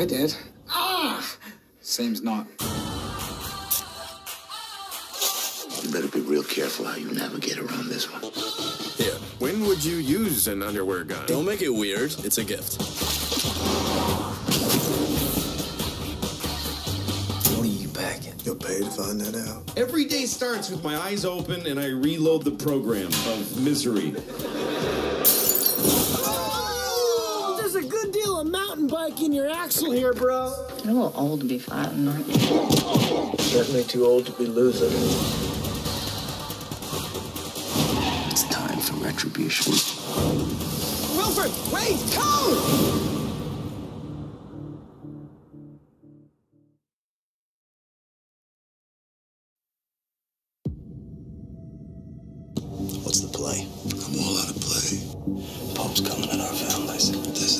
I did. Ah! Seems not. You better be real careful how you navigate around this one. Yeah. when would you use an underwear gun? Don't make it weird. It's a gift. What are you packing? You'll pay to find that out. Every day starts with my eyes open and I reload the program of misery. Oh, there's a good deal of mountain bike in your axle here, bro. You're a little old to be fighting, aren't you? Certainly too old to be losing. It's time for retribution. Wilfred, wait, come! What's the play? I'm all out of play.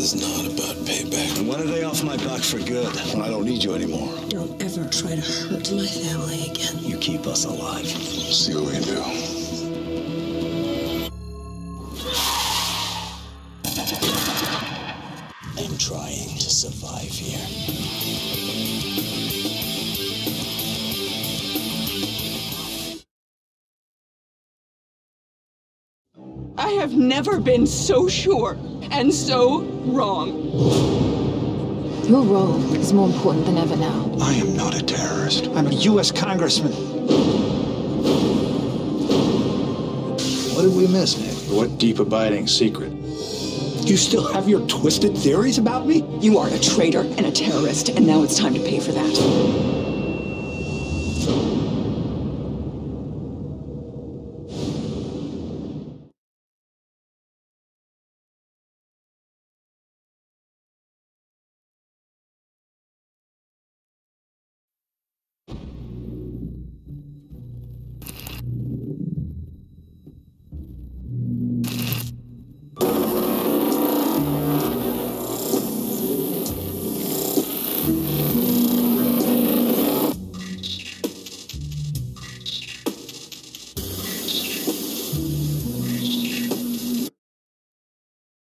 Is not about payback. And when are they off my back for good? When I don't need you anymore. Don't ever try to hurt my family again. You keep us alive. See what we can do. I'm trying to survive here. I have never been so sure and so wrong. Your role is more important than ever now. I am not a terrorist. I'm a U.S. congressman. What did we miss, Nick? What deep abiding secret? You still have your twisted theories about me? You are a traitor and a terrorist, and now it's time to pay for that.